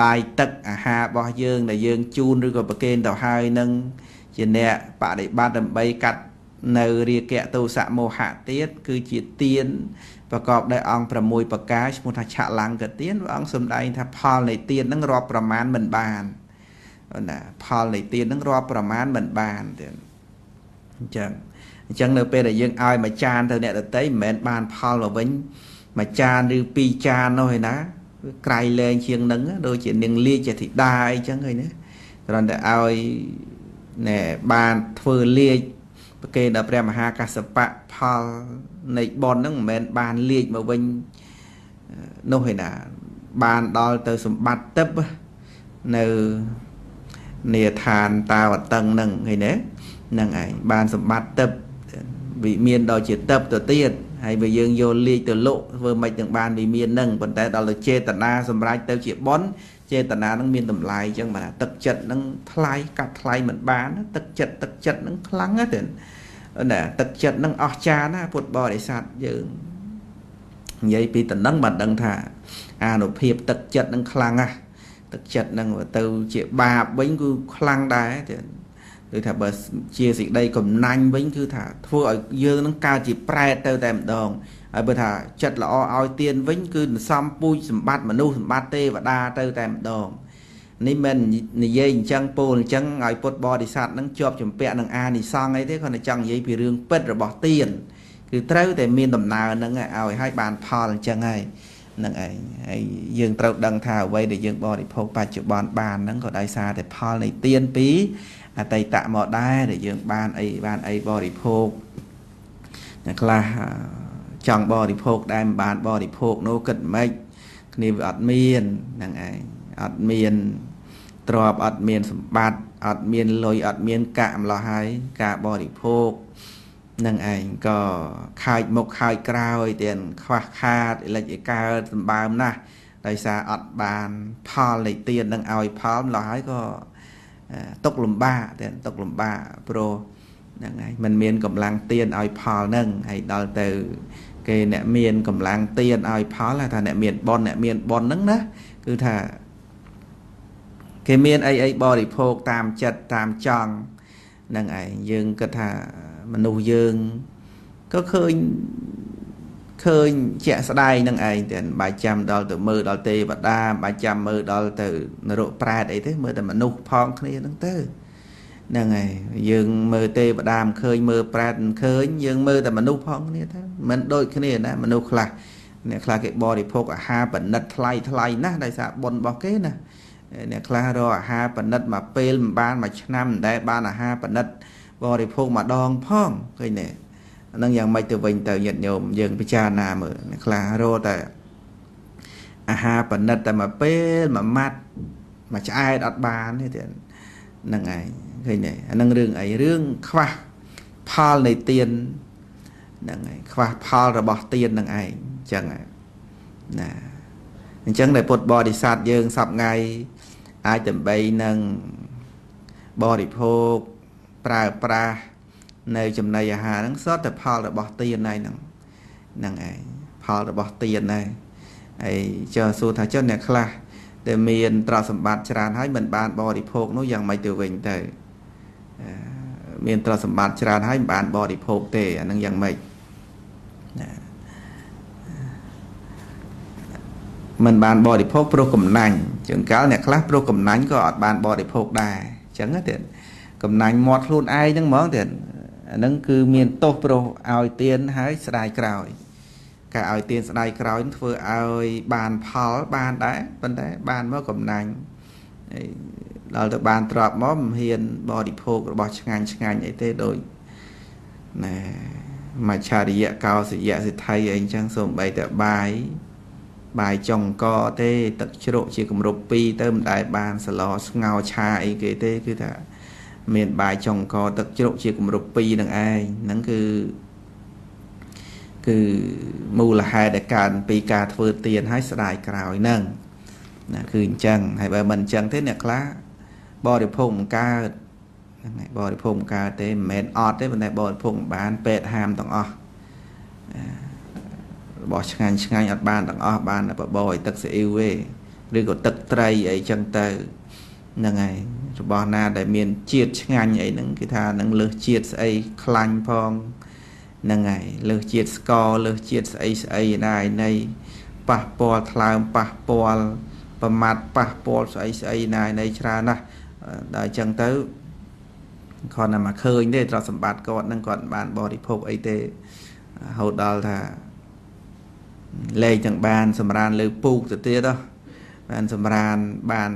បាយទឹកអាហាររបស់យើងដែលយើងជូនឬក៏ប្រគេនទៅហើយនឹងជាអ្នកបដិបត្តិដើម្បីកាត់នៅរាគៈទោសៈមោហៈទៀតគឺជាទៀនប្រកបដោយអង្គ6ប្រការឈ្មោះថាឆលង្កទៀនព្រះអង្គសម្ដែងថាផលនៃទៀននឹងរាប់ប្រមាណមិនបានណាផលនៃទៀននឹងរាប់ប្រមាណមិនបានទៀតអញ្ចឹងអញ្ចឹងនៅពេលដែលយើងឲ្យមួយចានទៅអ្នកដតីមិនមែនបានផលមកវិញមួយចានឬពីរចាននោះឯណា ក្រៃលែងជាងនឹងដូចជានាងលាជធិតាអីចឹងឃើញណាគ្រាន់តែឲ្យណែបានធ្វើលាជប្រគេនដល់ព្រះមហាកសបៈផលនៃបនហ្នឹងមិនមែនបានលាជមកវិញនោះឯណាបានដល់ទៅសម្បត្តិទឹកនៅនេឋានតាវតឹងហ្នឹងឃើញទេហ្នឹងឯងបានសម្បត្តិទឹកវិមានដល់ជាទឹកទៅទៀត ហើយបើយើងយកលាជទៅលក់ធ្វើមិនទាំងបានវិមានហ្នឹងប៉ុន្តែដល់ទៅចេតនាសម្រាប់ទៅជាបនចេតនាហ្នឹងមានតម្លៃអញ្ចឹងបាទទឹកចិត្តហ្នឹងថ្លៃកាត់ថ្លៃមិនបានទឹកចិត្តទឹកចិត្តហ្នឹងខ្លាំងណាស់ទៅណាទឹកចិត្តហ្នឹងអស្ចារ្យណាពុទ្ធបរិស័ទយើងនិយាយពីតំណឹងបានដឹងថាអានុភាពទឹកចិត្តហ្នឹងខ្លាំងណាស់ទឹកចិត្តហ្នឹងទៅជាបាបវិញគឺខ្លាំងដែរ គឺថាបើជាសេចក្តីកំណាញ់វិញគឺថាធ្វើឲ្យយើងនឹងកើតជាប្រែតទៅតែម្ដងហើយបើថាចិត្តល្អឲ្យទៀនវិញគឺនសំពូជសម្បត្តិមនុស្សសម្បត្តិទេវតាទៅតែម្ដងនេះមិននិយាយអញ្ចឹងពោលអញ្ចឹងឲ្យពុទ្ធបរិស័ទនឹងជាប់ជំពាក់នឹងអានិសង្ឃអីទេគាត់តែចង់និយាយពីរឿងពិតរបស់ទៀនគឺត្រូវតែមានដំណើរហ្នឹងឲ្យឲ្យបានផលអញ្ចឹងហើយនឹងឯងហើយយើងត្រូវដឹងថាអ្វីដែលយើងបរិភោគបច្ចុប្បន្នបានហ្នឹងក៏ដោយសារតែផលនៃទៀនពី អតីតមកដែរដែលយើងបានអីបានអីបរិភោគអ្នកខ្លះចង់បរិភោគដែលមិនបានបរិភោគនោះគិតមិនគ្នាវាអត់មានហ្នឹងឯងអត់មានទ្រព្យអត់មានសម្បត្តិអត់មានលុយអត់មានកាក់ម្លោះហើយការបរិភោគនឹងឯងក៏ខាចមុខខាចក្រោយទៀតខ្វះខាតអិលិចអិកើតសម្បើមណាស់ដោយសារអត់បានផលនៃទាននឹងឲ្យផលម្លោះហើយក៏ ຕົកលំបាកទៀតຕົកលំបាកព្រោះហ្នឹងហើយมันមានកម្លាំងទៀនឲ្យផលហ្នឹងហើយដល់ទៅគេអ្នកមានកម្លាំងទៀនឲ្យផលថាអ្នកមានប៉ុនអ្នកមានប៉ុនហ្នឹងណាគឺថាគេមានអីអីបរិភោគតាមចិត្តតាមចង់ហ្នឹងឯងយើងគិតថាមនុស្សយើងក៏ឃើញ ឃើញជាក់ស្ដែងនឹងឯងតែបាយចាំដល់ទៅមើលដល់ទេវតាបាយចាំមើលដល់ទៅនរកប្រែតអីទេមើលតែមនុស្សផងគ្នាហ្នឹងទៅហ្នឹងហើយយើងមើលទេវតាមិនឃើញមើលប្រែតមិនឃើញយើងមើលតែមនុស្សផងគ្នាទៅមិនដូចគ្នាណាមនុស្សខ្លះអ្នកខ្លះគេបរិភោគអាហារប៉និតថ្លៃថ្លៃណាស់ដោយសារបុណ្យរបស់គេណាអ្នកខ្លះរកអាហារប៉និតមួយពេលមិនបានមួយឆ្នាំមិនដែលបានអាហារប៉និតបរិភោគម្ដងផងឃើញទេ ហ្នឹងយ៉ាងម៉េចទៅវិញទៅញាតិញោមយើងពិចារណាមើលខ្លះរកតែអាហារប៉និតតែមួយពេលមួយម៉ាត់មួយឆ្អែតអត់បានទេទៀតហ្នឹងឯងឃើញទេអាហ្នឹងរឿងអីរឿងខ្វះផលនៃទៀនហ្នឹងឯងខ្វះផលរបស់ទៀនហ្នឹងឯងអញ្ចឹងណាអញ្ចឹងដែលពុទ្ធបរិស័ទយើងសពថ្ងៃអាចដើម្បីនឹងបរិភោគប្រើប្រាស់ នៅចំណីអាហារហ្នឹងសុទ្ធតែផលរបស់ទៀនហើយហ្នឹងហ្នឹងឯងផលរបស់ទៀនដែរហើយចុះសួរថាចុះអ្នកខ្លះតែមានទ្រព្យសម្បត្តិច្រើនហើយមិនបានបរិភោគនោះយ៉ាងម៉េចទៅវិញទៅមានទ្រព្យសម្បត្តិច្រើនហើយមិនបានបរិភោគទេអានឹងយ៉ាងម៉េចណាមិនបានបរិភោគព្រោះកំណាញ់ជាងកាលអ្នកខ្លះព្រោះកំណាញ់ក៏អត់បានបរិភោគដែរអញ្ចឹងទេកំណាញ់មាត់ខ្លួនឯងហ្នឹងហ្មងទៀតអា ហ្នឹងគឺមានទោសប្រុសឲ្យទៀនហើយស្ដាយក្រោយការឲ្យទៀនស្ដាយក្រោយធ្វើឲ្យបានផលបានដែរប៉ុន្តែបានមកកំណាញ់ដល់ទៅបានទ្របមកមិនហ៊ានបរិភោគរបស់ឆ្ងាញ់ឆ្ងាញ់អីទេដូចណែមច្ឆរិយកោសយៈសិទ្ធិអីអញ្ចឹងសូម្បីតែបាយបាយចុងកទេទឹកជ្រក់ជាគម្រប់2ទៅមិនដែលបានសឡស្ងោឆាអីគេទេគឺថា មានបាយចុងកទឹកជ្រក់ជាគម្រប់2នឹងឯងហ្នឹងគឺគឺមូលហេតុដែលកើតពីការធ្វើទៀនឲ្យស្ដាយក្រោយហ្នឹងណាគឺអញ្ចឹងហើយបើមិនអញ្ចឹងទេអ្នកខ្លះបរិភោគមិនកើតហ្នឹងហើយបរិភោគមិនកើតទេមិនមែនអត់ទេប៉ុន្តែបរិភោគមិនបានពេទ្យហាមទាំងអស់របស់ឆ្ងាញ់ឆ្ងាញ់អត់បានទាំងអស់បានតែបបរឲ្យទឹកស៊ីអ៊ីវទេឬក៏ទឹកត្រីអីចឹងទៅហ្នឹងហើយ របស់ណាដែលមានជាតិឆ្ងាញ់អីហ្នឹងគេថានឹងលើសជាតិស្អីខ្លាញ់ផងហ្នឹងហើយលើសជាតិស្ករលើសជាតិស្អីស្អីណាយនៃប៉ះពាល់ថ្លើមប៉ះពាល់ប្រមាថប៉ះពាល់ស្អីស្អីណាយនៃច្រើនណាស់ដល់អញ្ចឹងទៅគាត់តែមកឃើញទេទ្រព្យសម្បត្តិគាត់នឹងគាត់បានបរិភោគអីទេហូតដល់ថាលេខទាំងបាន សម្រានលើពូកទៅទៀតហ៎ បានសម្រានបាន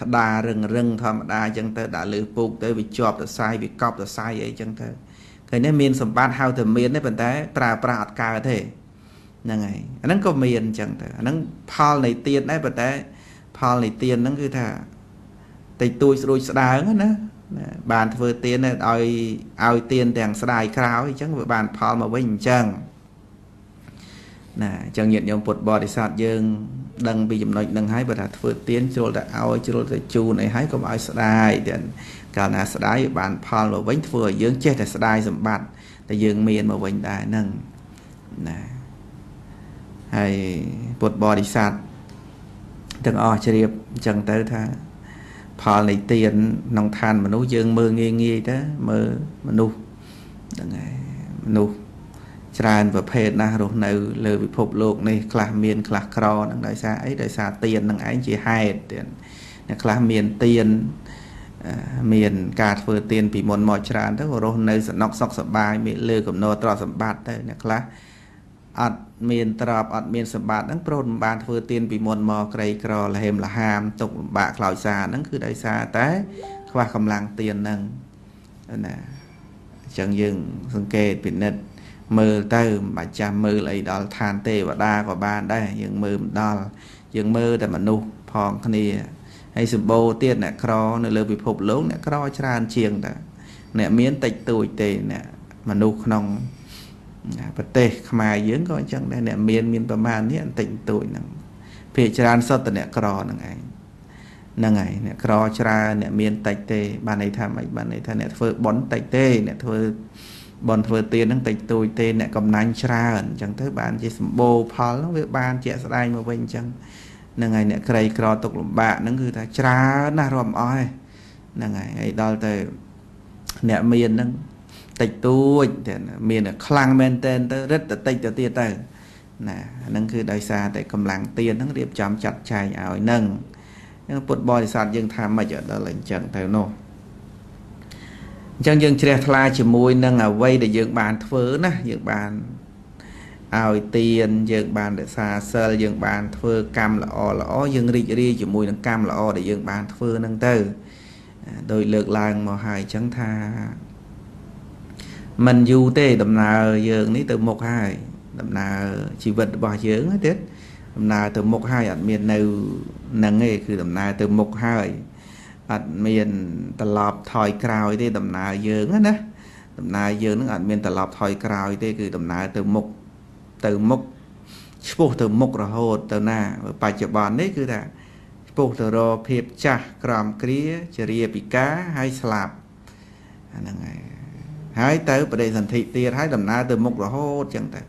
ក្តាររឹងរឹងធម្មតាអញ្ចឹងទៅដាក់លើពូកទៅវាជាប់ទៅសាយវាកប់ទៅសាយអីអញ្ចឹងទៅឃើញទេមានសម្បត្តិហៅតែមានទេប៉ុន្តែប្រើប្រាស់អត់កើតទេហ្នឹងហើយអាហ្នឹងក៏មានអញ្ចឹងទៅអាហ្នឹងផលនៃទៀនដែរប៉ុន្តែ ផលនៃទៀនហ្នឹងគឺថាតិចតួចស្រួចស្ដើងណាបានធ្វើទៀនឲ្យឲ្យទៀនទាំងស្ដាយក្រោយអញ្ចឹងវាបានផលមកវិញអញ្ចឹងណាអញ្ចឹងញាតិញោមពុទ្ធបរិស័ទយើង ដឹងពីចំណុចនឹងហើយបើថាធ្វើទៀនជ្រុលតែឲ្យជ្រុលតែជូនអីហើយកុំឲ្យស្ដាយទៀតកាលណាស្ដាយបានផលមកវិញធ្វើឲ្យយើងចេះតែស្ដាយសម្បត្តិតែយើងមានមកវិញដែរហ្នឹងណាហើយពុទ្ធបរិស័ទទាំងអស់ជ្រាបអញ្ចឹងទៅថាផលនៃទានក្នុងឋានមនុស្សយើងមើលងាយងាយទៅមើលមនុស្សហ្នឹងហើយមនុស្ស ច្រើនប្រភេទណាស់រស់នៅលើពិភពលោកនេះខ្លះមានខ្លះក្រហ្នឹងដោយសារអីដោយសារទៀននឹងឯងជាហេតុទៀតអ្នកខ្លះមានទៀនមានការធ្វើទៀនពីមុនមកច្រើនទៅរស់នៅសំណុកសុខសប្បាយមានលើកំណត់ទ្រព្យសម្បត្តិទៅអ្នកខ្លះអត់មានទ្រព្យអត់មានសម្បត្តិហ្នឹងប្រូនមិនបានធ្វើទៀនពីមុនមកក្រីក្រលហេមលហាមទុកលំបាកខ្លោចសារហ្នឹងគឺដោយសារតែ ខ្វះកម្លាំងទៀនហ្នឹងណាអញ្ចឹងយើងសង្កេតពិនិត្យ មើលទៅមិនបាច់ចាំមើលអីដល់ឋានទេវតាក៏បានដែរយើងមើលមិនដល់យើងមើលតែមនុស្សផងគ្នាហើយសម្បូរទៀតអ្នកក្រនៅលើពិភពលោកអ្នកក្រច្រើនជាងតាអ្នកមានតិចតួចទេអ្នកមនុស្សក្នុងប្រទេសខ្មែរយើងក៏អញ្ចឹងដែរអ្នកមានមានប្រមាណនេះបន្តិចបន្តួចហ្នឹងភាគច្រើនសុទ្ធតែអ្នកក្រហ្នឹងឯងហ្នឹងហើយអ្នកក្រច្រើនអ្នកមានតិចទេបានន័យថាម៉េចបានន័យថាអ្នកធ្វើបន់តិចទេអ្នកធ្វើ បន់ធ្វើទៀនហ្នឹងតិចតួចទេអ្នកកំណាញ់ច្រើនអញ្ចឹងទៅបានជាសម្បូរផលហ្នឹងវាបានជាក់ស្ដែងមកវិញអញ្ចឹងហ្នឹងហើយអ្នកក្រីក្រទុកលំបាកហ្នឹងគឺថាច្រើនណាស់រាប់អស់ហ្នឹងហើយហើយដល់ទៅអ្នកមានហ្នឹងតិចតួចតែមានខ្លាំងមែនតែនទៅរឹតទៅតិចទៅទៀតទៅណាហ្នឹងគឺដោយសារតែកម្លាំងទៀនហ្នឹងរៀបចំចាត់ចែងឲ្យហ្នឹងពុទ្ធបរិស័ទយើងថាមិនដល់អញ្ចឹងទៅនោះ អញ្ចឹងយើងជ្រះថ្លាជាមួយនឹងអវ័យដែលយើងបានធ្វើណាយើងបានឲ្យទៀនយើងបានរក្សាសិលយើងបានធ្វើកម្មល្អល្អយើងរីករាយជាមួយនឹងកម្មល្អដែលយើងបានធ្វើហ្នឹងទៅដោយលើកឡើងមកហើយអញ្ចឹងថាมันយូរទេដំណើរយើងនេះទៅមុខហើយដំណើរជីវិតរបស់យើងទៀតដំណើរទៅមុខហើយអត់មាននៅនឹងទេគឺដំណើរទៅមុខហើយ អត់មានត្រឡប់ថយក្រោយទេដំណើរយើងណាដំណើរយើងនឹងអត់មានត្រឡប់ថយក្រោយទេគឺដំណើរទៅមុខទៅមុខឆ្ពោះទៅមុខរហូតទៅណាបច្ចុប្បន្ននេះគឺថាឆ្ពោះទៅរកភាពចាស់ក្រំគ្រាជារាពិការហើយស្លាប់អាហ្នឹងហើយហើយទៅបដិសន្ធិទៀតហើយដំណើរទៅមុខរហូតចឹងទៅ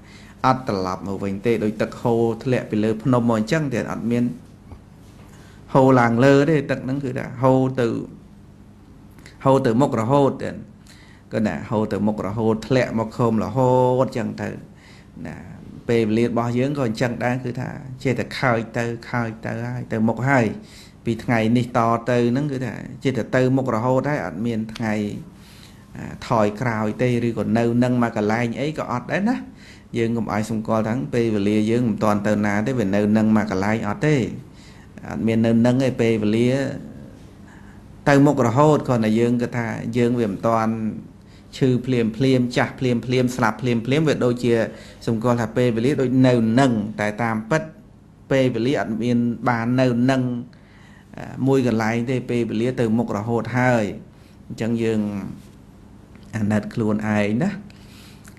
អត់ត្រឡប់មកវិញទេដោយទឹកហូរធ្លាក់ពីលើភ្នំមកអញ្ចឹងទៀតអត់មាន ហូរឡើងលើទេទឹកហ្នឹងគឺថាហូរទៅហូរទៅមុខរហូតទៀតក៏ណាហូរទៅមុខរហូតធ្លាក់មកខុំរហូតចឹងទៅណាពេលវេលារបស់យើងក៏អញ្ចឹងដែរគឺថាចេះតែខើចទៅខើចទៅហើយទៅមុខហើយពីថ្ងៃនេះតទៅហ្នឹងគឺថាចេះតែទៅមុខរហូតហើយអត់មានថ្ងៃថយក្រោយទេឬក៏នៅនឹងមកកន្លែងអីក៏អត់ដែរណាយើងកុំឲ្យសម្គាល់ថាពេលវេលាយើងមិនតាន់ទៅណាទេវានៅនឹងមកកន្លែងអត់ទេ អត់មាននៅនឹងទេពេលវេលា ទៅមុខរហូតគ្រាន់តែយើងគាត់ថាយើងវាមិនតាន់ឈឺភ្លាមភ្លាមចាស់ភ្លាមភ្លាមស្លាប់ភ្លាមភ្លាមវាដូចជាសម្គាល់ថាពេលវេលាដូចនៅនឹងតែតាមពិតពេលវេលាអត់មានបាននៅនឹងមួយកន្លែងទេពេលវេលាទៅមុខរហូតហើយអញ្ចឹងយើងអាណិតខ្លួនឯងណា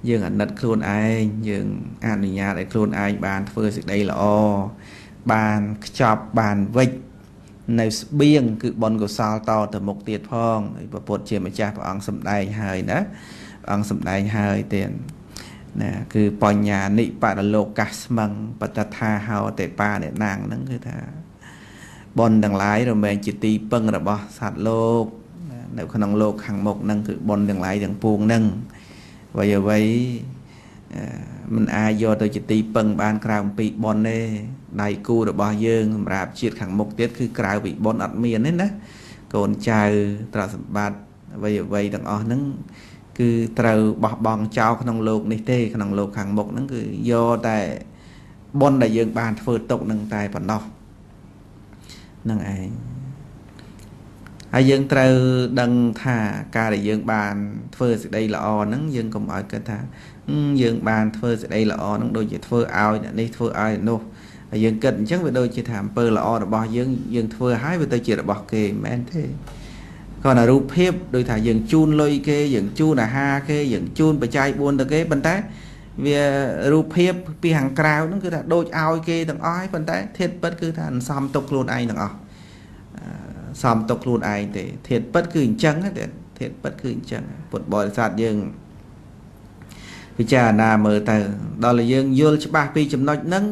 យើងអាណិតខ្លួនឯងយើងអនុញ្ញាតឲ្យខ្លួនឯងបានធ្វើសេចក្តីល្អ បានខ្ចប់បានវិច្ចនៅស្បៀងគឺបុណ្យកុសលតទៅមុខទៀតផងព្រះពុទ្ធជាម្ចាស់ព្រះអង្គសម្ដែងហើយណាព្រះអង្គសម្ដែងហើយទៀតណាគឺបញ្ញានិបរលោកកាសស្មឹងបតថាហោតេបាអ្នកណាងហ្នឹងគឺថាបនទាំងឡាយរមែងជាទីពឹងរបស់សត្វលោកនៅក្នុងលោកខាងមុខហ្នឹងគឺបនទាំងឡាយទាំងពួងហ្នឹងអ្វីអ្វីមិនអាចយកទៅជាទីពឹងបានក្រៅអំពីបនទេ ដៃគូរបស់យើងសម្រាប់ជាតិខាងមុខទៀតគឺក្រៅពីបនអត់មានទេណាកូនចៅទ្រព្យសម្បត្តិអ្វីអ្វីទាំងអស់ហ្នឹងគឺត្រូវបោះបង់ចោលក្នុងលោកនេះទេក្នុងលោកខាងមុខហ្នឹងគឺយកតែបុណ្យដែលយើងបានធ្វើទុកនឹងតែប៉ុណ្ណោះនឹងឯងហើយយើងត្រូវដឹងថាការដែលយើងបានធ្វើសេចក្តីល្អហ្នឹងយើងកុំឲ្យគិតថាយើងបានធ្វើសេចក្តីល្អហ្នឹងដូចជាធ្វើឲ្យអ្នកនេះធ្វើឲ្យនោះ ហើយយើងគិតអញ្ចឹងវាដូចជាថាអំពើល្អរបស់យើងយើងធ្វើឲ្យវាទៅជារបស់គេមិនមែនទេគាត់ថារូបភាពដូចថាយើងជូនលុយគេយើងជូនអាហារគេយើងជូនបច្ច័យ4ទៅគេប៉ុន្តែវារូបភាពពីខាងក្រៅហ្នឹងគឺថាដូចឲ្យគេទាំងអស់ហើយប៉ុន្តែធាតពិតគឺថាអន្សំទុកខ្លួនឯងទាំងអស់សំទុកខ្លួនឯងទេធាតពិតគឺអញ្ចឹងទេធាតពិតគឺអញ្ចឹងពុទ្ធបរិស័ទយើងពិចារណាមើលទៅដល់យើងយល់ច្បាស់ពីចំណុចហ្នឹង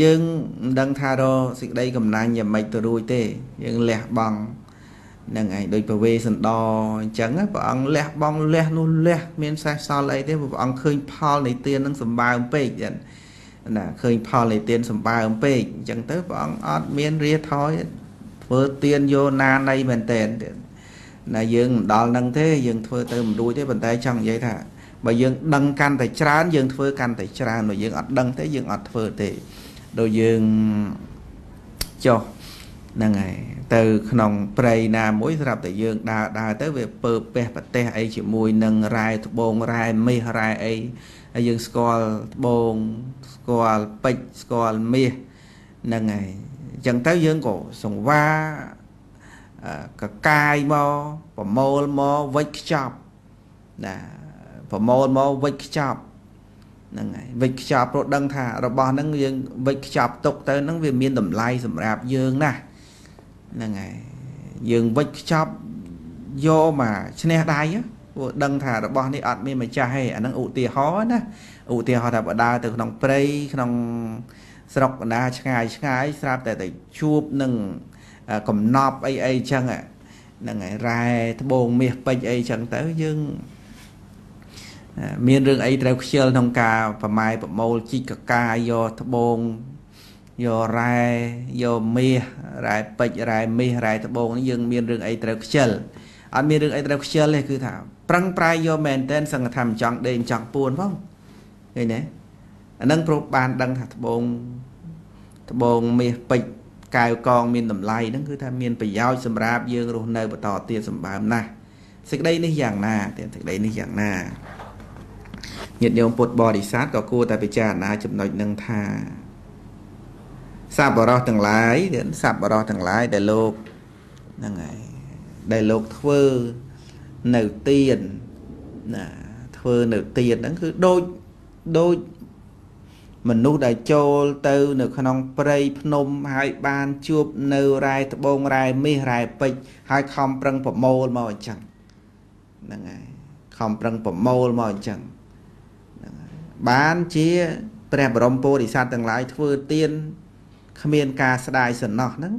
យើងមិនដឹងថារសេចក្តីកំណាញ់យ៉ាងម៉េចទៅរួចទេ យើងលះបង់នឹងឯងដូចប្រវេសន្តអញ្ចឹងព្រះអង្គលះបង់លះនោះលះមានសេះសល់អីទេព្រះអង្គឃើញផលនៃទាននឹងសម្បើមពេកណាឃើញផលនៃទានសម្បើមពេកអញ្ចឹងទៅព្រះអង្គអត់មានរាថយធ្វើទានយកណានៃមែនតែនណាយើងមិនដល់នឹងទេយើងធ្វើទៅមិនរួចទេប៉ុន្តែចង់និយាយថាបើយើងដឹងកាន់តែច្រើនយើងធ្វើកាន់តែច្រើនបើយើងអត់ដឹងទេយើងអត់ធ្វើទេ ដូចយើងចុះហ្នឹងហើយទៅក្នុងព្រៃណាមួយស្រាប់តែយើងដើរដើរទៅវាពើពះប្រទេសអីជាមួយនឹងរ៉ែត្បូងរ៉ែមាសរ៉ែអីហើយយើងស្គាល់ត្បូងស្គាល់ពេជ្រស្គាល់មាសហ្នឹងហើយអញ្ចឹងទៅយើងក៏សង្វាកកាយមកប្រមូលមកវិចខ្ចប់ណាប្រមូលមកវិចខ្ចប់ ហ្នឹងហើយវិចខ្ចប់ព្រោះដឹងថារបស់ហ្នឹងយើងវិចខ្ចប់ទុកទៅហ្នឹងវាមានតម្លៃសម្រាប់យើងណាស់ហ្នឹងហើយយើងវិចខ្ចប់យកមកឈ្នះដៃព្រោះដឹងថារបស់នេះអត់មានម្ចាស់ទេអាហ្នឹងឧទាហរណ៍ណាឧទាហរណ៍ថាបដើទៅក្នុងព្រៃក្នុងស្រុកកណ្ដាឆ្ងាយឆ្ងាយស្រាប់តែទៅជួបនឹងកំណប់អីអីចឹងហ្នឹងហើយរ៉ែត្បូងមាសពេជ្រអីចឹងទៅយើង មានរឿងអីត្រូវខ្ជិលក្នុងការប្រម៉ែប្រមូលជីកកកាយកត្បូងយករ៉ែយកមាសរ៉ែពេជ្ររ៉ែមាសរ៉ែត្បូងនេះយើងមានរឿងអីត្រូវខ្ជិលអត់មានរឿងអីត្រូវខ្ជិលទេគឺថាប្រឹងប្រែងយកមែនតែនសង្ឃថាមិនចង់ដេញចង់ពួនផងឃើញទេអានឹងព្រោះបានដឹងថាត្បូងត្បូងមាសពេជ្រកែវកងមានតម្លៃហ្នឹងគឺថាមានប្រយោជន៍សម្រាប់យើងរស់នៅបន្តទៀតសម្បើមណាស់សេចក្តីនេះយ៉ាងណាទៀតសេចក្តីនេះយ៉ាងណា ញាតិញោមពុទ្ធបរិស័ទក៏គួរតែពិចារណាចំណុចនឹងថាសัพបរោះទាំងឡាយសัพបរោះទាំងឡាយដែលលោកហ្នឹងហើយដែលលោកធ្វើនៅទៀនណាធ្វើនៅទៀនហ្នឹងគឺដូចដូចមនុស្សដែលចូលទៅនៅក្នុងព្រៃភ្នំហើយបានជួបនៅរ៉ែត្បូងរ៉ែមាសរ៉ែពេជ្រហើយខំប្រឹងប្រមូលមកអញ្ចឹងហ្នឹងហើយខំប្រឹងប្រមូលមកអញ្ចឹង បានជាព្រះបរមពុរិស័ទទាំងឡាយធ្វើទៀនគ្មានការស្ដាយសំណោះហ្នឹង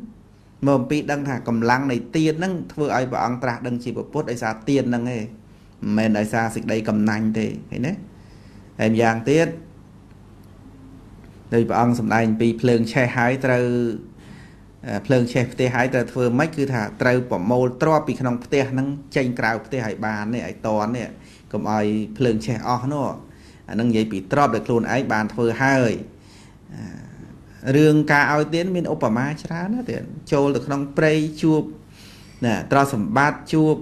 មកអំពីដឹងថាកម្លាំងនៃទៀនហ្នឹងធ្វើឲ្យព្រះអង្គត្រាស់ដឹងជាពុទ្ធដោយសារទៀនហ្នឹងឯងមិនមែនដោយសារសេចក្តីកំណាញ់ទេឃើញទេហើយម្យ៉ាងទៀតដោយព្រះអង្គសម្ដែងពីភ្លើងឆេះហើយត្រូវភ្លើងឆេះផ្ទះហើយត្រូវធ្វើម៉េចគឺថាត្រូវប្រមូលទ្រពពីក្នុងផ្ទះហ្នឹងចេញក្រៅផ្ទះឲ្យបាននេះឲ្យតននេះកុំឲ្យភ្លើងឆេះអស់នោះ អានឹងនិយាយពីទ្របដែលខ្លួនឯងបានធ្វើហើយរឿងការឲ្យទានមានឧបមាច្រើនណាទៀតចូលទៅក្នុងព្រៃជួបណាត្រសម្បត្តិជួប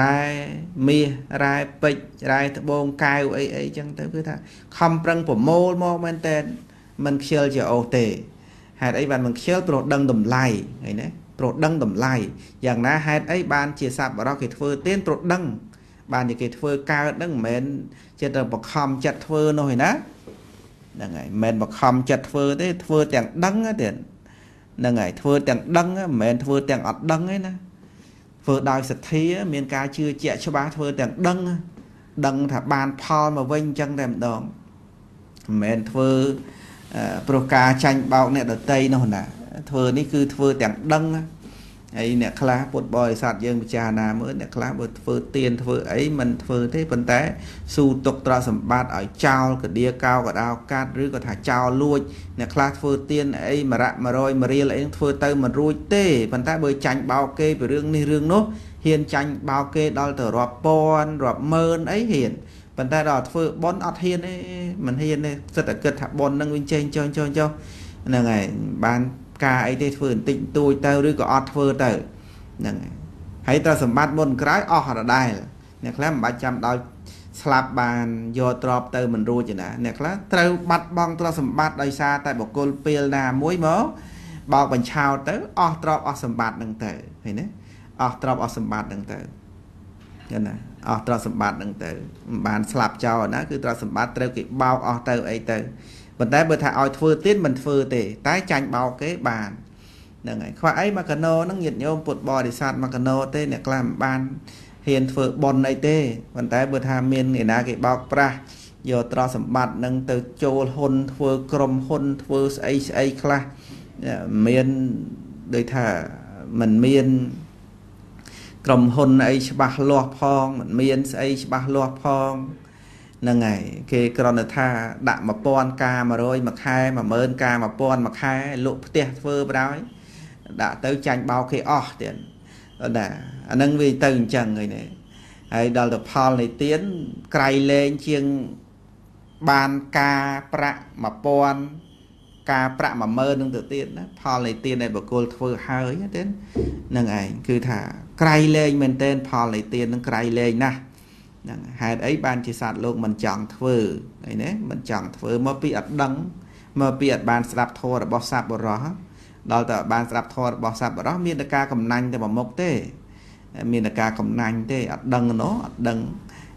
រ៉ែមាសរ៉ែពេជ្ររ៉ែត្បូងកែវអីអីចឹងទៅគឺថាខំប្រឹងប្រមូលមកមែនតែមិនខ្ជិលជាអូសទេហេតុអីបានមិនខ្ជិលព្រោះដឹងតម្លៃឃើញទេព្រោះដឹងតម្លៃយ៉ាងណាហេតុអីបានជាសัพបរោះគេធ្វើទៀនព្រោះដឹង បានជាគេធ្វើកើតហ្នឹងមិនមែនចិត្តបខំចិត្តធ្វើនោះឯណាហ្នឹងហើយមិនមែនបខំចិត្តធ្វើទេធ្វើទាំងដឹងទៀតហ្នឹងហើយធ្វើទាំងដឹងមិនមែនធ្វើទាំងអត់ដឹងទេណាធ្វើដោយសទ្ធា មានការជឿជាក់ច្បាស់ធ្វើទាំងដឹងដឹងថាបានផលមកវិញអញ្ចឹងតែម្ដងមិនមែនធ្វើព្រោះការចាញ់បោកអ្នកដតីនោះណាធ្វើនេះគឺធ្វើទាំងដឹង ហើយអ្នកខ្លះពុទ្ធបរិស័ទយើងពិចារណាមើលអ្នកខ្លះបើធ្វើទៀនធ្វើអីមិនធ្វើទេប៉ុន្តែស៊ូទុកត្រសម្បត្តិឲ្យចោលកដៀកោកដោកាត់ឬក៏ថាចោលលួចអ្នកខ្លះធ្វើទៀនអីមរៈ100មរៀលអីធ្វើទៅមិនរួចទេប៉ុន្តែបើចាញ់បោកគេពីរឿងនេះរឿងនោះហ៊ានចាញ់បោកគេដល់ទៅរាប់ពាន់រាប់ម៉ឺនអីហ៊ានប៉ុន្តែដល់ធ្វើប៉ុនអត់ហ៊ានទេមិនហ៊ានទេសិតតែគិតថាប៉ុននឹងវិញចេញចុះចុះចុះហ្នឹងហើយបាន ការអីទេធ្វើបន្តិចបន្តួចទៅឬក៏អត់ធ្វើទៅហ្នឹងហើយត្រូវសម្បត្តិមុនក្រោយអស់រដែលអ្នកខ្លះមិនបាច់ចាំដល់ស្លាប់បានយកទ្រពទៅមិនរួចទេណាអ្នកខ្លះត្រូវបាត់បង់ទ្រព្យសម្បត្តិដោយសារតែបុគ្គលពេលណាមួយមកបោកបញ្ឆោតទៅអស់ទ្រព្យអស់សម្បត្តិនឹងទៅឃើញទេអស់ទ្រព្យអស់សម្បត្តិនឹងទៅឃើញណាអស់ទ្រព្យសម្បត្តិនឹងទៅមិនបានស្លាប់ចោលណាគឺទ្រព្យសម្បត្តិត្រូវគេបោកអស់ទៅអីទៅ ប៉ុន្តែបើថាឲ្យធ្វើទៀតមិនធ្វើទេ តែចាញ់បោកគេបានហ្នឹងហើយខ្វះអីមកកណោហ្នឹងញាតិញោមពុទ្ធបរិស័ទមកកណោទេអ្នកខ្លះមិនបានហ៊ានធ្វើបន់អីទេប៉ុន្តែបើថាមានឯណាគេបោកប្រាស់យកត្រសម្បត្តិនឹងទៅចូលហ៊ុនធ្វើក្រុមហ៊ុនធ្វើស្អីស្អីខ្លះមានដូចថាมันមានក្រុមហ៊ុនអីច្បាស់លាស់ផងมันមានស្អីច្បាស់លាស់ផង ហ្នឹងហើយគេគ្រាន់តែថាដាក់1000ការ100មួយខែ10000ការ1000មួយខែលក់ផ្ទះធ្វើបដ ாய் ដាក់ទៅចាញ់បោកគេអស់ទៀតណាអាហ្នឹងវាទៅអញ្ចឹងហើយនេះហើយដល់ទៅផលនៃទៀនក្រៃលែងជាងបានការប្រាក់1000ការប្រាក់10000នឹងទៅទៀតណាផលនៃទៀនដែលបកគលធ្វើហើយទេហ្នឹងឯងគឺថាក្រៃលែងមែនទែនផលនៃទៀននឹងក្រៃលែងណាស់ ហ្នឹងហេតុអីបានជាសត្វលោកមិនចង់ធ្វើអីណាមិនចង់ធ្វើមកពីអត់ដឹងមកពីអត់បានស្ដាប់ធម៌របស់សัพបរោះដល់តែបានស្ដាប់ធម៌របស់សัพបរោះមានតែការកំណាញ់តែមួយមុខទេ មានតែការកំណាញ់ទេអត់ដឹងណោះអត់ដឹង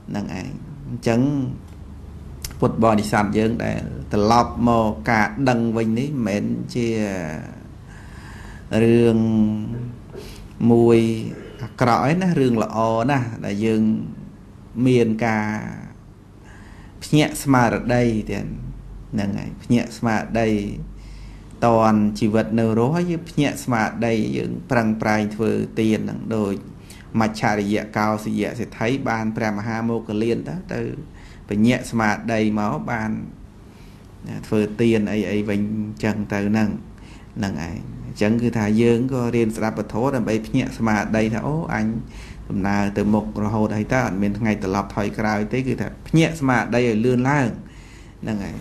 ហ្នឹងឯងអញ្ចឹងពុទ្ធបរិស័ទយើងដែលត្រឡប់មកការដឹងវិញនេះមិនមែនជារឿងមួយអាក្រក់ឯណារឿងល្អណាស់ដែលយើង មានការភ្ញាក់ស្មារតីទៀតហ្នឹងហើយភ្ញាក់ស្មារតីតនជីវិតនៅរស់ហើយយើងភ្ញាក់ស្មារតីយើងប្រឹងប្រែងធ្វើទានហ្នឹងដូចមច្ឆរិយកោសយៈសិទ្ធិបានព្រះមហាមោគលានទៅទៅបញ្ញាស្មារតីមកបានធ្វើទានអីអីវិញចឹងទៅហ្នឹងហ្នឹងឯងអញ្ចឹងគឺថាយើងក៏រៀនស្ដាប់ពធដើម្បីភ្ញាក់ស្មារតីថាអូអញ ដំណើរទៅមុខរហូតហើយតើអត់មានថ្ងៃត្រឡប់ថយក្រោយទេគឺថាភ្ញាក់ស្មារតីឲ្យលឿនឡើងហ្នឹងហើយ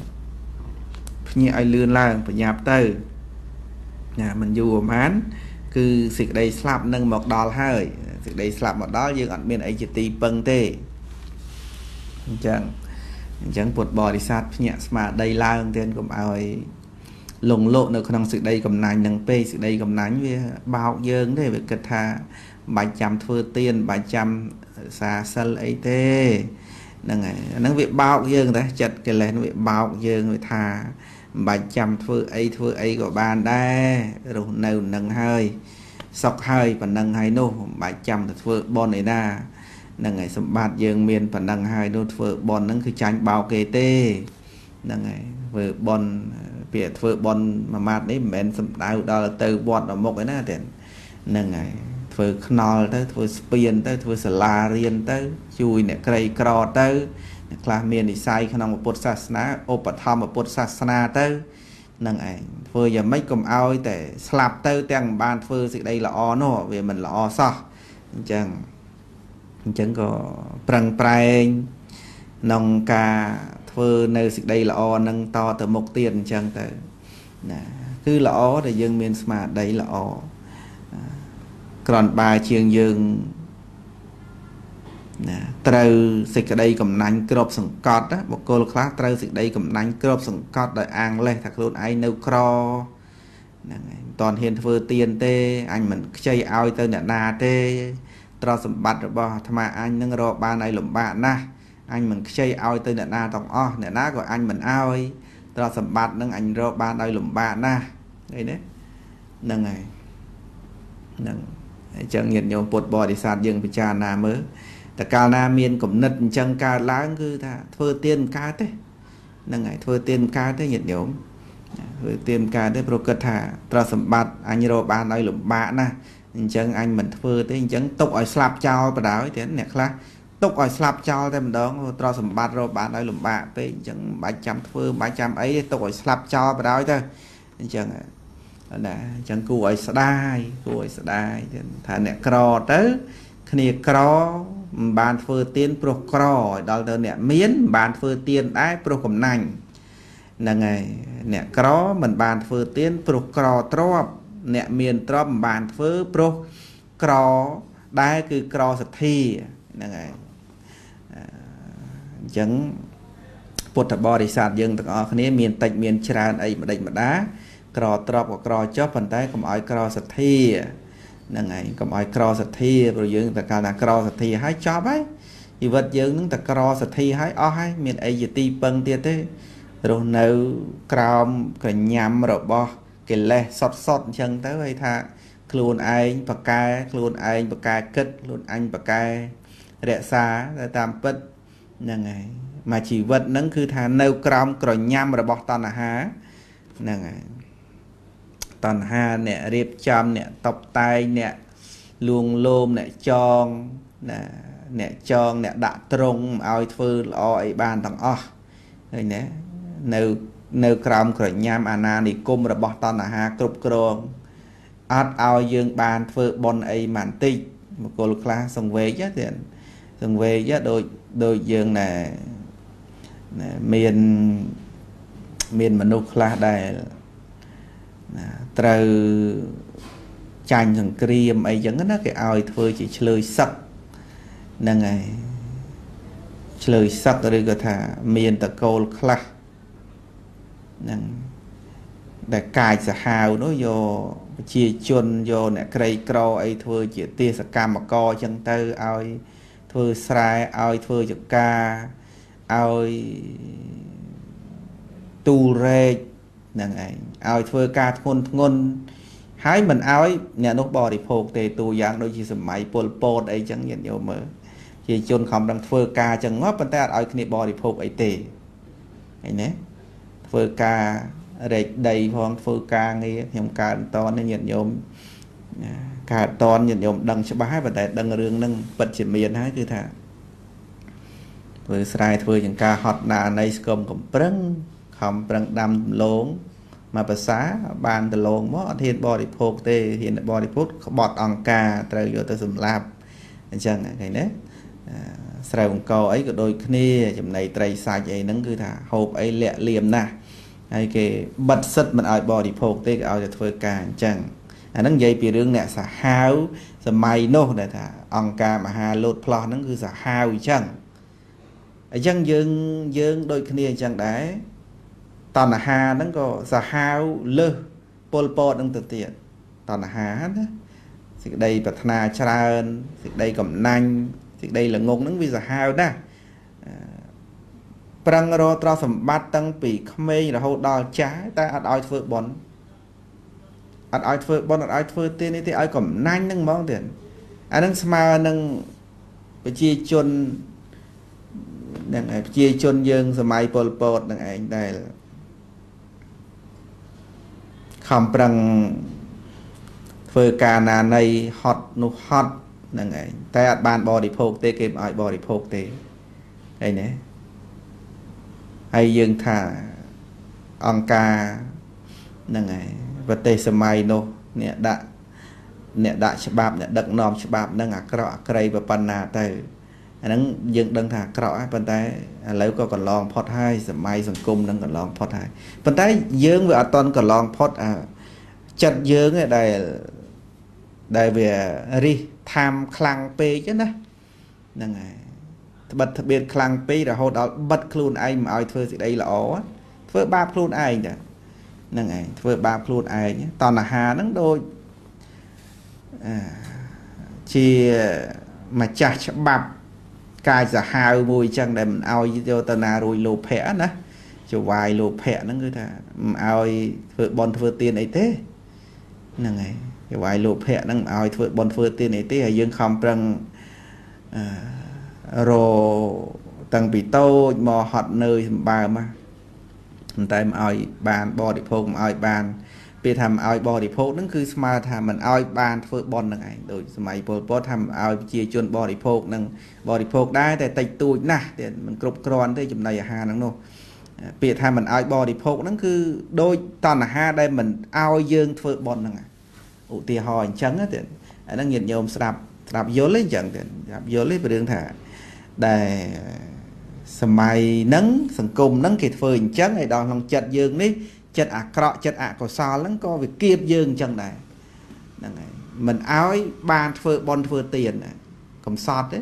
ភ្ញាក់ឲ្យលឿនឡើងប្រញាប់ទៅណាមិនយូរប្រហែលគឺសេចក្តីស្លាប់នឹងមកដល់ហើយសេចក្តីស្លាប់មកដល់យើងអត់មានអីជាទីពឹងទេអញ្ចឹងអញ្ចឹងពុទ្ធបរិស័ទភ្ញាក់ស្មារតីឡើងទៀតកុំឲ្យលងលោកនៅក្នុងសេចក្តីកំណាញ់នឹងពេកសេចក្តីកំណាញ់វាបោកយើងទេវាគិតថា បាច់ចាំធ្វើទៀនបាច់ចាំសាសិលអីទេហ្នឹងហើយអាហ្នឹងវាបោកយើងតែចិត្តកិលេសវាបោកយើងវាថាមិនបាច់ចាំធ្វើអីធ្វើអីក៏បានដែររស់នៅនឹងហើយសុខហើយប៉ុណ្ណឹងហើយនោះមិនបាច់ចាំទៅធ្វើបន់ឯណាហ្នឹងហើយសម្បត្តិយើងមានប៉ុណ្ណឹងហើយនោះធ្វើបន់ហ្នឹងគឺចាញ់បោកគេទេហ្នឹងហើយធ្វើបន់ពាក្យធ្វើបន់មួយម៉ាត់នេះមិនមែនសំដៅដល់ទៅវត្តដល់មុខឯណាទេហ្នឹងហើយ ធ្វើខ្នល់ទៅធ្វើស្ពានទៅធ្វើសាលារៀនទៅ ជួយអ្នកក្រីក្រទៅអ្នកខ្លះមាននិស័យក្នុងពុទ្ធសាសនាឧបត្ថម្ភពុទ្ធសាសនាទៅនឹងឯងធ្វើយ៉ាងម៉េចកុំឲ្យតែស្លាប់ទៅ ទាំងមិនបានធ្វើសេចក្តីល្អនោះវាមិនល្អសោះអញ្ចឹងអញ្ចឹងក៏ប្រឹងប្រែងក្នុងការធ្វើនៅសេចក្តីល្អនឹងតទៅមុខទៀតអញ្ចឹងទៅណាគឺល្អដែលយើងមានស្មារតីល្អ ក្រនបើជាងយើងណាត្រូវសេចក្តីកំណាញ់ក្របសង្កត់បុគ្គលខ្លះត្រូវសេចក្តីកំណាញ់ក្របសង្កត់ដោយអាងលេសថាខ្លួនឯងនៅក្រហ្នឹងហើយមិនតន់ហ៊ានធ្វើទៀនទេអញមិនខ្ចីឲ្យទៅអ្នកណាទេទ្រព្យសម្បត្តិរបស់អាត្មាអញនឹងរកបានឲ្យលំបាកណាស់អញមិនខ្ចីឲ្យទៅអ្នកណាទាំងអស់អ្នកណាក៏អញមិនឲ្យទ្រព្យសម្បត្តិនឹងអញរកបានឲ្យលំបាកណាស់ឃើញទេហ្នឹងហើយហ្នឹង អញ្ចឹងញាតិញោមពុទ្ធបរិស័ទយើងពិចារណាមើលតើកាលណាមានគំនិតអញ្ចឹងកើតឡើងគឺថាធ្វើទៀនកើតទេហ្នឹងហើយធ្វើទៀនកើតទេញាតិញោមធ្វើទៀនកើតទេព្រោះគិតថាទ្រព្យសម្បត្តិអញរកបានឲ្យលំបាកណាស់អញ្ចឹងអញមិនធ្វើទេអញ្ចឹងទុកឲ្យស្លាប់ចោលបដ ாய் ទៀតអ្នកខ្លះទុកឲ្យស្លាប់ចោលតែម្ដងទ្រព្យសម្បត្តិរកបានឲ្យលំបាកពេកអញ្ចឹងមិនបាច់ចាំធ្វើមិនបាច់ចាំអីទេទុកឲ្យស្លាប់ចោលបដ ாய் ទៅអញ្ចឹង ណាអញ្ចឹងគួរឲ្យស្ដាយគួរឲ្យស្ដាយថាអ្នកក្រទៅ គ្នាក្រមិនបានធ្វើទៀនព្រោះក្រឲ្យដល់ទៅអ្នកមានមិនបានធ្វើទៀនដែរព្រោះកំណាញ់ហ្នឹងហើយអ្នកក្រមិនបានធ្វើទៀនព្រោះក្រទ្របអ្នកមានទ្រព្យមិនបានធ្វើព្រោះក្រដែរគឺក្រសទ្ធាហ្នឹងហើយអញ្ចឹងពុទ្ធបរិស័ទយើងទាំងអស់គ្នាមានតិចមានច្រើនអីម្ដេចម្ដា ក្រទ្របក៏ក្រចុះប៉ុន្តែកុំឲ្យក្រសទ្ធាហ្នឹងហើយកុំឲ្យក្រសទ្ធាព្រោះយើងតែកាលណាក្រសទ្ធាហើយចប់ហើយជីវិតយើងនឹងតែក្រសទ្ធាហើយអស់ហើយមានអីជាទីពឹងទៀតទេរស់នៅក្រោមកញ្ញាំរបស់កិលេសសុតសុតអញ្ចឹងទៅហើយថាខ្លួនឯងបកែខ្លួនឯងបកែគិតខ្លួនអញបកែរក្សាតែតាមពិតហ្នឹងហើយមកជីវិតហ្នឹងគឺថានៅក្រោមក្រញាំរបស់តណ្ហាហ្នឹងហើយ តណ្ហាអ្នករៀបចំអ្នកតបតែងអ្នកលួងលោមអ្នកចងណាអ្នកចងអ្នកដាក់ត្រង់ឲ្យធ្វើល្អអីបានទាំងអស់ឃើញទេនៅនៅក្រោមក្រញាំអាណានិគមរបស់តណ្ហាគ្រប់គ្រងអត់ឲ្យយើងបានធ្វើបន់អីបន្តិចមគលខ្លះសង្វេកទៀតសង្វេកដូចដូចយើងណែមានមានមនុស្សខ្លះដែល ណាត្រូវចាញ់សង្គ្រាមអីចឹងណាគេឲ្យធ្វើជាឆ្លើយសឹកហ្នឹងហើយឆ្លើយសឹកឬក៏ថាមានតកូលខ្លះហ្នឹងដែលកាយសាហាវនោះយកប្រជាជនយកអ្នកក្រីក្រអីធ្វើជាទេសកម្មករចឹងទៅឲ្យធ្វើស្រែឲ្យធ្វើចការឲ្យទូលរែកហ្នឹងឯងឲ្យធ្វើការធ្ងន់ធ្ងន់ហើយមិនឲ្យអ្នកនោះបរិភោគទេតួយ៉ាងដូចជាសម័យពលពតអីចឹងញាតិញោមមើលជាជនខំដឹងធ្វើការចឹងមកប៉ុន្តែអត់ឲ្យគ្នាបរិភោគអីទេឃើញទេធ្វើការរែកដីផងធ្វើការងារខ្ញុំកើតតនញាតិញោមកើតតនញាតិញោមដឹងច្បាស់ហើយប៉ុន្តែដឹងរឿងហ្នឹងពិតជាមានហើយគឺថាធ្វើស្រែធ្វើចង្ការហត់ណានៃស្គមកំប្រឹង ខំប្រឹងដាំដំឡូងមកភាសាបានដលងមកអត់ហ៊ានបរិភោគទេហ៊ានបរិភោគក្បត់អង្ការត្រូវយកទៅសម្លាប់អញ្ចឹងឃើញទេស្រូវអង្គអីក៏ដូចគ្នាចំណីត្រីសាច់អីហ្នឹងគឺថាហូបអីលាក់លៀមណាស់ហើយគេបិទសិទ្ធមិនឲ្យបរិភោគទេគេឲ្យតែធ្វើការអញ្ចឹងអាហ្នឹងនិយាយពីរឿងអ្នកសាហាវសម័យនោះដែលថាអង្គការមហាលោតផ្លោះហ្នឹងគឺសាហាវអញ្ចឹងអញ្ចឹងយើងយើងដូចគ្នាអញ្ចឹងដែរ តណ្ហាហ្នឹងក៏សាហាវលើសពលពតហ្នឹងទៅទៀតតណ្ហាណាសេចក្តីប្រាថ្នាច្រើនសេចក្តីកំណាញ់សេចក្តីល្ងងហ្នឹងវាសាហាវណាស់ប្រឹងរកទ្រព្យសម្បត្តិតាំងពីក្មេងរហូតដល់ចាស់តែអត់ឲ្យធ្វើបន់អត់ឲ្យធ្វើបន់អត់ឲ្យធ្វើទេនេះទេឲ្យកំណាញ់ហ្នឹងហ្មងទៀតអាហ្នឹងស្មើនឹងប្រជាជននឹងឯប្រជាជនយើងសម័យប៉ុលពតនឹងឯងដែល ខំប្រឹងធ្វើការណានៃហត់នោះហត់ហ្នឹងឯងតែអត់បានបរិភោគទេគេមិនឲ្យបរិភោគទេអីណាហើយយើងថាអង្គការហ្នឹងហើយប្រទេសសម័យនោះអ្នកដាក់អ្នកដាក់ច្បាប់អ្នកដឹកនាំច្បាប់ហ្នឹងអាក្រក់អាក្រៃប៉ុណ្ណាទៅ អាហ្នឹងយើងដឹងថាអាក្រក់ហើយប៉ុន្តែឥឡូវក៏កន្លងផុតហើយសម័យសង្គមនឹងកន្លងផុតហើយប៉ុន្តែយើងវាអត់តន់កន្លងផុតអាចិត្តយើងឯដែលដែលវារិះថាមខ្លាំងពេកណាហ្នឹងហើយត្បិតត្បៀតខ្លាំងពេករហូតដល់បិទខ្លួនឯងមិនឲ្យធ្វើសេចក្តីល្អធ្វើបាបខ្លួនឯងតាហ្នឹងឯងធ្វើបាបខ្លួនឯងតណ្ហាហ្នឹងដូចជាម្ចាស់ច្បាប់ កាយសាហាវមួយអញ្ចឹងដែលមិនឲ្យយកទៅណារួយលោភៈណាចវាយលោភៈហ្នឹងគឺថាមិនឲ្យធ្វើបន់ធ្វើទៀនអីទេហ្នឹងហើយចវាយលោភៈហ្នឹងមិនឲ្យធ្វើបន់ធ្វើទៀនអីទេហើយយើងខំប្រឹងអឺរតាំងពីតូចមកហត់នឿយសម្បើមតែមិនឲ្យបានបរិភោគមិនឲ្យបាន ពេលថាមិនឲ្យបរិភោគហ្នឹងគឺស្មើថាមិនឲ្យបានធ្វើបន់ហ្នឹងឯងដូចសម័យពលពតថាមិនឲ្យប្រជាជនបរិភោគហ្នឹងបរិភោគដែរតែតិចតួចណាស់តែមិនគ្រប់គ្រាន់ទេចំណីអាហារហ្នឹងនោះពាក្យថាមិនឲ្យបរិភោគហ្នឹងគឺដូចតណ្ហាដែលមិនឲ្យយើងធ្វើបន់ហ្នឹងឧទាហរណ៍អញ្ចឹងទេអាហ្នឹងញាតិញោមស្ដាប់ស្ដាប់យល់ទេអញ្ចឹងទេស្ដាប់យល់ទេពីរឿងថាដែលសម័យហ្នឹងសង្គមហ្នឹងគេធ្វើអញ្ចឹងឲ្យដល់ក្នុងចិត្តយើងនេះ ចិត្តអាក្រក់ចិត្តអកុសលហ្នឹងក៏វាគៀបយើងអញ្ចឹងដែរហ្នឹងហើយមិនអោយបានធ្វើបន់ធ្វើទានកំសត់ទេ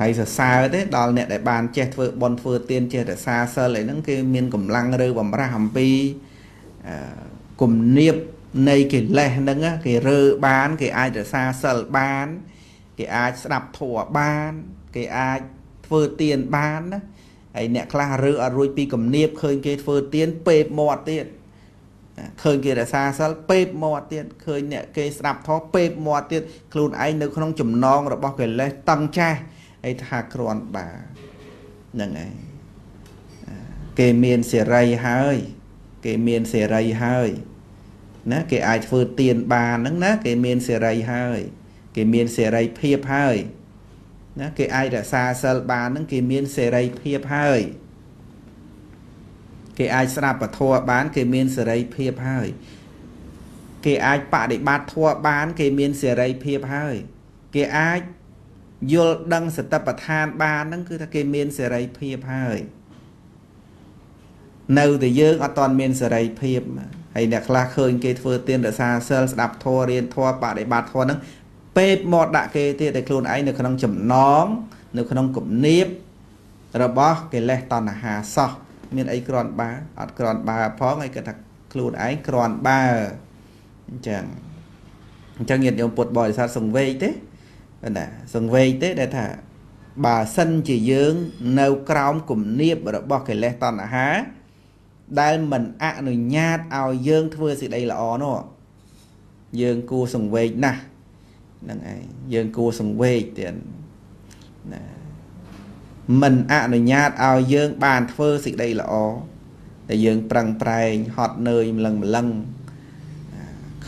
ហើយសរសើរទេដល់អ្នកដែលបានចេះធ្វើបន់ធ្វើទានចេះរក្សាសិលអីហ្នឹងគេមានកម្លាំងឬបំរាស់អំពីគំនាបនៃកិលេសហ្នឹងគេរើបាន គេអាចរក្សាសិលបាន គេអាចស្ដាប់ធម៌បាន គេអាចធ្វើទានបានណា ហើយអ្នកខ្លះរើអត់រួចពីគំនាបឃើញគេធ្វើទៀនពេបមាត់ទៀតឃើញគេរសាសិលពេបមាត់ទៀតឃើញអ្នកគេស្ដាប់ធម៌ពេបមាត់ទៀតខ្លួនឯងនៅក្នុងចំណងរបស់កិលេសតឹងចាស់ហើយថាគ្រាន់បាហ្នឹងហើយគេមានសេរីហើយ គេមានសេរីហើយណាគេអាចធ្វើទៀនបានហ្នឹងណា គេមានសេរីហើយ គេមានសេរីភាពហើយ ណាគេអាចរក្សាសិលបានហ្នឹងគេមានសេរីភាពហើយគេអាចស្ដាប់ពធបាន គេមានសេរីភាពហើយគេអាចបដិបត្តិធម៌បាន គេមានសេរីភាពហើយ គេអាចយល់ដឹងសតិប្បដ្ឋានបានហ្នឹងគឺថាគេមានសេរីភាពហើយនៅតែយើងអត់ទាន់មានសេរីភាពហើយអ្នកខ្លះឃើញគេធ្វើទានរសាសិលស្ដាប់ធម៌រៀនធម៌បដិបត្តិធម៌ហ្នឹង ពេបមកដាក់គេទៀតតែខ្លួនឯងនៅក្នុងចំណងនៅក្នុងគំនាបរបស់កិលេសតណ្ហាសោះមានអីក្រាន់បើអត់ក្រាន់បើផងហើយគាត់ថាខ្លួនឯងក្រាន់បើអញ្ចឹងអញ្ចឹងញាតិញោមពុទ្ធបរិស័ទសង្វេកទេណាសង្វេកទេដែលថាបើសិនជាយើងនៅក្រោមគំនាបរបស់កិលេសតណ្ហា ដែលមិនអនុញ្ញាតឲ្យយើងធ្វើសេចក្តីល្អនោះយើងគួរសង្វេកណាស់ហ្នឹងឯងយើងគួរសង្វេគទៀតណាមិនអនុញ្ញាតឲ្យយើង បានធ្វើសេចក្តីល្អតែយើងប្រឹងប្រែងហត់នឿយម្លឹងម្លឹង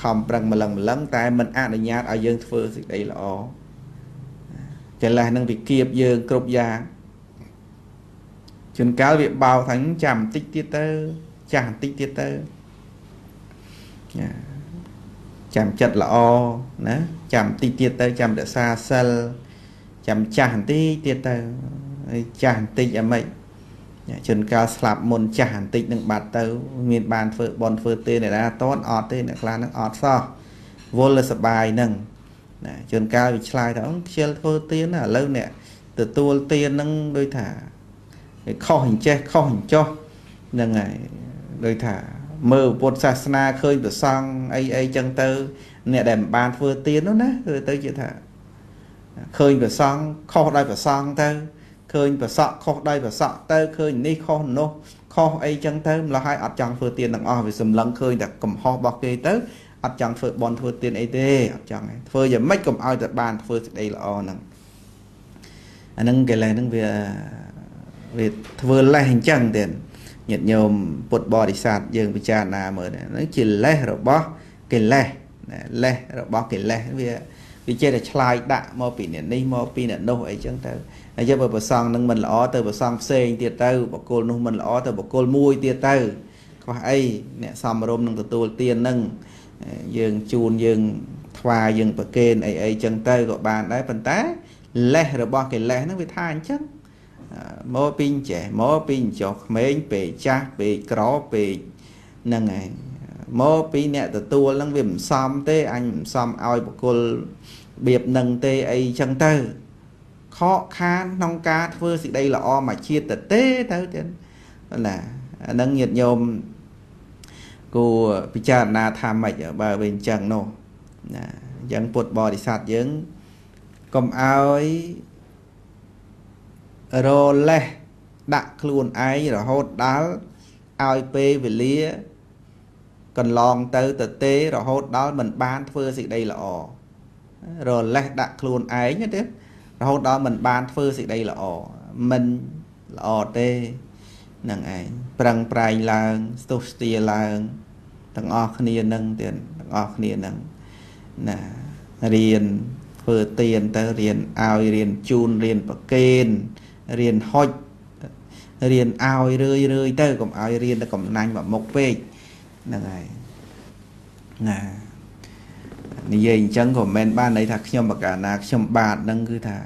ខំប្រឹងម្លឹងម្លឹងតែមិនអនុញ្ញាតឲ្យយើងធ្វើសេចក្តីល្អកិលេសនឹងវាគៀបយើងគ្រប់យ៉ាងជួនកាលវាបោថាចាំបន្តិចទៀតទៅចាស់បន្តិចទៀតទៅណាចាំចិត្តល្អណា ចាំតិចទៀតទៅចាំរក្សាសិលចាំចាស់បន្តិចទៀតទៅហើយចាស់បន្តិចអាម៉េចជនកាលស្លាប់មុនចាស់បន្តិចនឹងបាត់ទៅ មានបានធ្វើបន់ធ្វើទេអ្នកណាតន់អត់ទេអ្នកខ្លះនឹងអត់សោះវល់សបាយនឹងណាជនកាលវាឆ្លើយថាអូខ្ជិលធ្វើទៀនឥឡូវអ្នកទទួលទៀននឹងដូចថាខុសអញ្ចេះខុសអញ្ចោះហ្នឹងហើយដូចថាមើលពុទ្ធសាសនាឃើញប្រសង់អីអីចឹងទៅ អ្នកដែលមិនបានធ្វើទាននោះណាគឺទៅជាថាឃើញប្រសង់ខុសដោយប្រសង់ទៅឃើញប្រសក់ខុសដោយប្រសក់ទៅឃើញនេះខុសនោះខុសអីចឹងទៅម្ល៉េះហើយអត់ចង់ធ្វើទានទាំងអស់វាសម្លឹងឃើញតែកំហុសរបស់គេទៅអត់ចង់ធ្វើបន់ធ្វើទានអីទេអត់ចង់ទេធ្វើយ៉ាងម៉េចកុំឲ្យតែបានធ្វើសេចក្តីល្អហ្នឹងអាហ្នឹងកិលេសហ្នឹងវាវាធ្វើលេះអញ្ចឹងទៀតញាតិញោមពុទ្ធបរិស័ទយើងពិចារណាមើលហ្នឹងជាលេសរបស់កិលេស លេសរបស់កិលេសវាវាចេះតែឆ្លាយដាក់មកពីអ្នកនេះមកពីអ្នកនោះអីចឹងទៅហើយយកបើប្រសងនឹងមិនល្អទៅប្រសងផ្សេងទៀតទៅបកគលនោះមិនល្អទៅបកគលមួយទៀតទៅខ្វះអីអ្នកសំរុំនឹងទទួលទាននឹងយើងជូនយើងថ្វាយយើងប្រគេនអីអីចឹងទៅក៏បានដែរប៉ុន្តែលេសរបស់កិលេសហ្នឹងវាថាអញ្ចឹងមកពីចេះមកពីចុះក្មេងពេកចាស់ពេកក្រពេកហ្នឹងហើយ មកពីអ្នកទទួលហ្នឹងវាមិនសមទេអញមិនសមឲ្យបុគ្គលបៀបនឹងទេអីចឹងទៅខកខានក្នុងការធ្វើសេចក្តីល្អមកជាតិទៅទេទៅទៀតណាអាហ្នឹងញាតិញោមគួរពិចារណាថាម៉េចបើវាអញ្ចឹងនោះណាអញ្ចឹងពុទ្ធបរិស័ទយើងកុំឲ្យរលេះដាក់ខ្លួនឯងរហូតដល់ឲ្យពេលវេលា កន្លងទៅទៅទេរហូតដល់មិនបានធ្វើសេចក្តីល្អរលេះដាក់ខ្លួនឯងទេរហូតដល់មិនបានធ្វើសេចក្តីល្អមិនល្អទេនឹងឯងប្រឹងប្រែងឡើងស្ទុះស្ទាឡើងទាំងអស់គ្នានឹងទៀតទាំងអស់គ្នានឹងណារៀនធ្វើទៀនទៅរៀនឲ្យរៀនជូនរៀនប្រកេនរៀនហុចរៀនឲ្យរឿយរឿយទៅកុំឲ្យរៀនតែកំណាញ់មកមុខពេក ហ្នឹងហើយណានិយាយអញ្ចឹងក៏មិនមែនបានន័យថាខ្ញុំបកាណាខ្ញុំបាទហ្នឹងគឺថា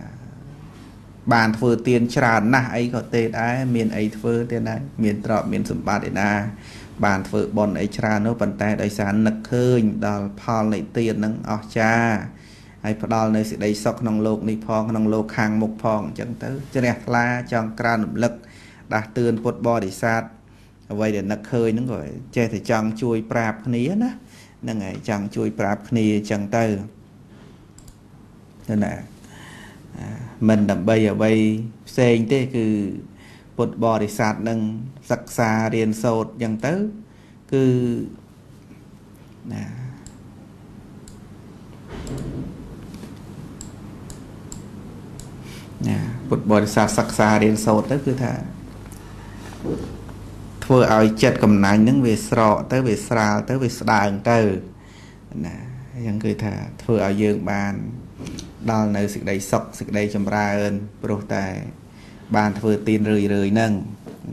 បានធ្វើទៀនច្រើនណាស់អីក៏ទេដែរមានអីធ្វើទៀតដែរមានទ្រព្យមានសម្បត្តិឯណា បានធ្វើបន់អីច្រើននោះប៉ុន្តែដោយសារនឹកឃើញដល់ផលនៃទៀនហ្នឹងអស្ចារ្យហើយផ្ដល់នៅសេចក្តីសុខក្នុងលោកនេះផងក្នុងលោកខាងមុខផងអញ្ចឹងទៅជ្រះថ្លាចង់ក្រើនរំលឹកដាស់តឿនពុទ្ធបរិស័ទ អ្វីដែលនឹកឃើញហ្នឹងក៏ចេះតែចង់ជួយប្រាប់គ្នាណាហ្នឹងហើយចង់ជួយប្រាប់គ្នាអញ្ចឹងទៅណាមិនដើម្បីអ្វីផ្សេងទេគឺពុទ្ធបរិស័ទនឹងសិក្សារៀនសូត្រអញ្ចឹងទៅគឺណាណាពុទ្ធបរិស័ទសិក្សារៀនសូត្រទៅគឺថា ធ្វើឲ្យចិត្តកំណាញ់ហ្នឹងវាស្រកទៅវាស្រាលទៅវាស្ដើងទៅណាអញ្ចឹងគឺថាធ្វើឲ្យយើងបានដល់នៅសេចក្តីសុខសេចក្តីចម្រើនព្រោះតែបានធ្វើទានរឿយរឿយហ្នឹង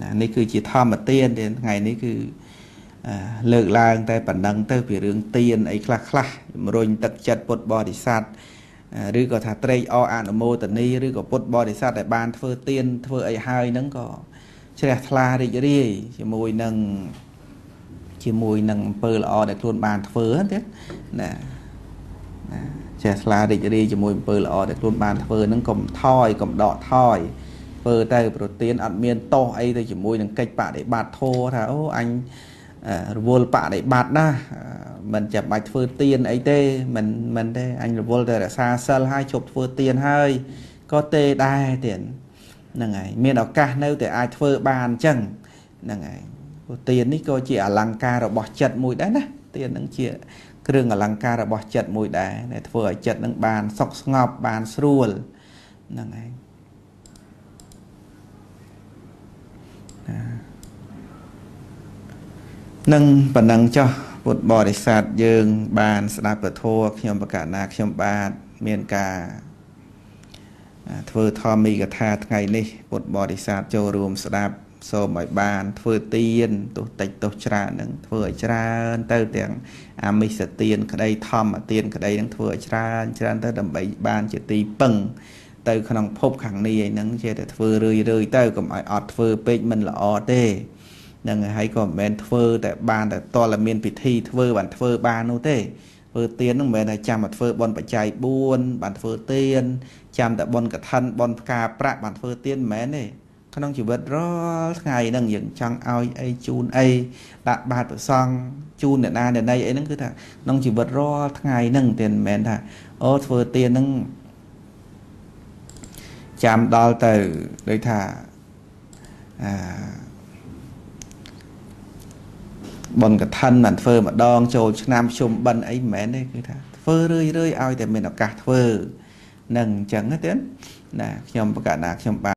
ណានេះគឺជាធម្មទានថ្ងៃនេះគឺលើកឡើងតែប៉ុណ្ណឹងទៅពីរឿងទានអីខ្លះខ្លះជំរុញទឹកចិត្តពុទ្ធបរិស័ទឬក៏ថាត្រេកអរអនុមោទនីឬក៏ពុទ្ធបរិស័ទដែលបានធ្វើទានធ្វើអីហើយហ្នឹងក៏ ជ្រះថ្លារីករាយជាមួយនឹងជាមួយនឹងអំពើល្អដែលខ្លួនបានធ្វើទៀតណាណាជ្រះថ្លារីករាយជាមួយអំពើល្អដែលខ្លួនបានធ្វើហ្នឹងកុំថយកុំដកថយធ្វើទៅប្រទៀនអត់មានតោះអីទៅជាមួយនឹងកិច្ចបដិបត្តិធោថាអូអញរវល់បដិបត្តិណាមិនចាំបាច់ធ្វើទៀនអីទេមិនមិនទេអញរវល់តែរក្សាសិលហើយជប់ធ្វើទៀនហើយក៏ទេដែរទៀត ហ្នឹងហើយមានឱកាសនៅតែអាចធ្វើបានអញ្ចឹងហ្នឹងហើយព្រោះទៀននេះក៏ជាអលង្ការរបស់ចិត្តមួយដែរណាទៀននឹងជាគ្រឿងអលង្ការរបស់ចិត្តមួយដែរដែលធ្វើឲ្យចិត្តនឹងបានសុខស្ងប់បានស្រួលហ្នឹងហើយនឹងប៉ុណ្ណឹងចុះពុទ្ធបរិស័ទយើងបានស្ដាប់ពធខ្ញុំបកណាខ្ញុំបាទមានការ ធ្វើធម្មីកថាថ្ងៃនេះពុទ្ធបរិស័ទចូលរួមស្ដាប់សូមឲ្យបាន ធ្វើទៀនទោះតិចទោះច្រើននឹងធ្វើឲ្យច្រើនទៅទាំងអាមិសទៀនក្តីធម្មទៀនក្តីនឹងធ្វើឲ្យច្រើនច្រើនទៅដើម្បីបានជាទីពឹងទៅក្នុងភពខាងនេះឯហ្នឹងជាតែធ្វើរឿយរឿយទៅកុំឲ្យអត់ធ្វើពេកមិនល្អទេនឹងហើយក៏មិនមែនធ្វើតែបានតែតលមានពិធីធ្វើបានធ្វើបាននោះទេ ធ្វើទៀនហ្នឹងមិនមែនតែចាំមកធ្វើបន់បច្ច័យ4បានធ្វើទៀនចាំតែបន់កឋិនបន់ផ្កាប្រាក់បានធ្វើទៀនមិនមែនទេក្នុងជីវិតរាល់ថ្ងៃហ្នឹងយើងចង់ឲ្យអីជូនអីដាក់បាតប្រសង់ជូនអ្នកណាអ្នកណីអីហ្នឹងគឺថាក្នុងជីវិតរាល់ថ្ងៃហ្នឹងទេមិនមែនថាអូធ្វើទៀនហ្នឹងចាំដល់ទៅដូចថាអា បនកឋិនបានធ្វើម្ដងចូលឆ្នាំជុំបិណ្ឌអីមិនមែនទេគឺថាធ្វើរឿយរឿយឲ្យតែមានឱកាសធ្វើនឹងអញ្ចឹងទេណាខ្ញុំប្រកាសណាខ្ញុំ